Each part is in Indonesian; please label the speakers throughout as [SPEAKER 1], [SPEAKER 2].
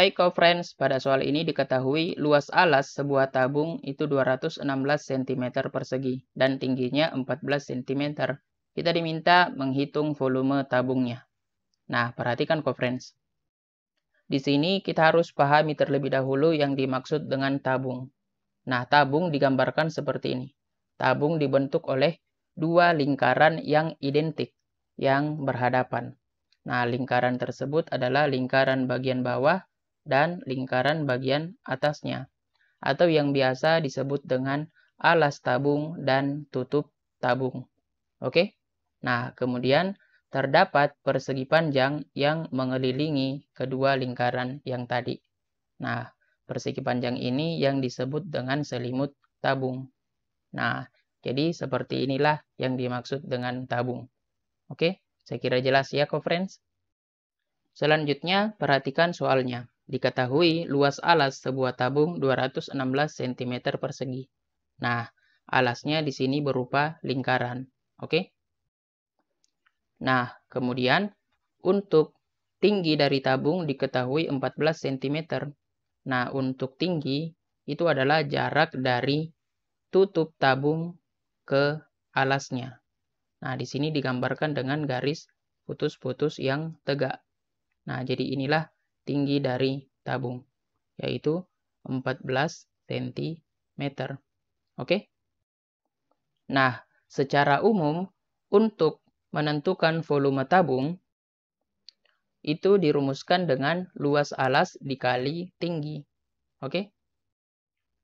[SPEAKER 1] Hai co-friends, pada soal ini diketahui luas alas sebuah tabung itu 216 cm persegi dan tingginya 14 cm. Kita diminta menghitung volume tabungnya. Nah, perhatikan co-friends. Di sini kita harus pahami terlebih dahulu yang dimaksud dengan tabung. Nah, tabung digambarkan seperti ini. Tabung dibentuk oleh dua lingkaran yang identik, yang berhadapan. Nah, lingkaran tersebut adalah lingkaran bagian bawah dan lingkaran bagian atasnya, atau yang biasa disebut dengan alas tabung dan tutup tabung. Oke? Nah, kemudian terdapat persegi panjang yang mengelilingi kedua lingkaran yang tadi. Nah, persegi panjang ini yang disebut dengan selimut tabung. Nah, jadi seperti inilah yang dimaksud dengan tabung. Oke, saya kira jelas ya, co friends. Selanjutnya, perhatikan soalnya. Diketahui luas alas sebuah tabung 216 cm persegi. Nah, alasnya di sini berupa lingkaran. Oke? Nah, kemudian untuk tinggi dari tabung diketahui 14 cm. Nah, untuk tinggi itu adalah jarak dari tutup tabung ke alasnya. Nah, di sini digambarkan dengan garis putus-putus yang tegak. Nah, jadi inilah tinggi dari tabung, yaitu 14 cm. Oke? Nah, secara umum, untuk menentukan volume tabung, itu dirumuskan dengan luas alas dikali tinggi. Oke?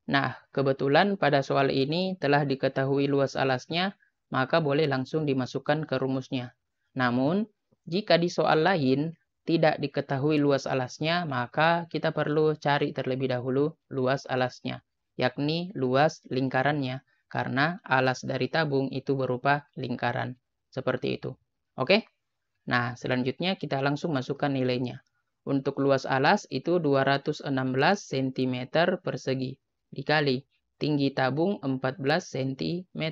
[SPEAKER 1] Nah, kebetulan pada soal ini telah diketahui luas alasnya, maka boleh langsung dimasukkan ke rumusnya. Namun, jika di soal lain tidak diketahui luas alasnya, maka kita perlu cari terlebih dahulu luas alasnya, yakni luas lingkarannya, karena alas dari tabung itu berupa lingkaran. Seperti itu. Oke? Nah, selanjutnya kita langsung masukkan nilainya. Untuk luas alas itu 216 cm persegi dikali tinggi tabung 14 cm.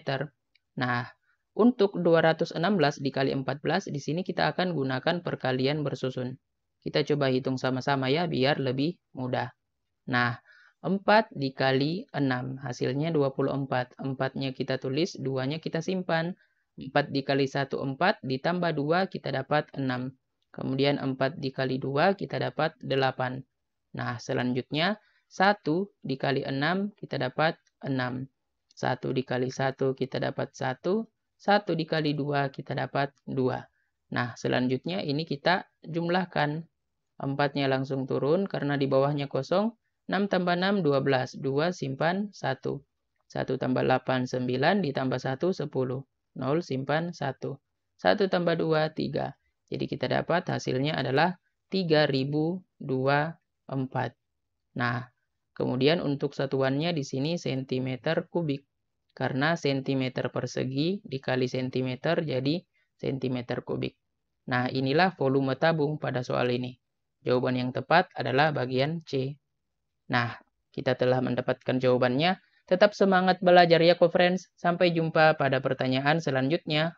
[SPEAKER 1] Nah, untuk 216 dikali 14, di sini kita akan gunakan perkalian bersusun. Kita coba hitung sama-sama ya, biar lebih mudah. Nah, 4 dikali 6, hasilnya 24. 4-nya kita tulis, 2-nya kita simpan. 4 dikali 1, 4, ditambah 2, kita dapat 6. Kemudian 4 dikali 2, kita dapat 8. Nah, selanjutnya 1 dikali 6, kita dapat 6. 1 dikali 1, kita dapat 1. 1 dikali 2 kita dapat 2. Nah, selanjutnya ini kita jumlahkan. 4-nya langsung turun karena di bawahnya kosong. 6 tambah 6, 12. 2 simpan 1. 1 tambah 8, 9. Ditambah 1, 10. 0 simpan 1. 1 tambah 2, 3. Jadi kita dapat hasilnya adalah 3024. Nah, kemudian untuk satuannya di sini cm kubik. Karena cm persegi dikali cm jadi cm kubik. Nah, inilah volume tabung pada soal ini. Jawaban yang tepat adalah bagian C. Nah, kita telah mendapatkan jawabannya. Tetap semangat belajar ya, co-friends. Sampai jumpa pada pertanyaan selanjutnya.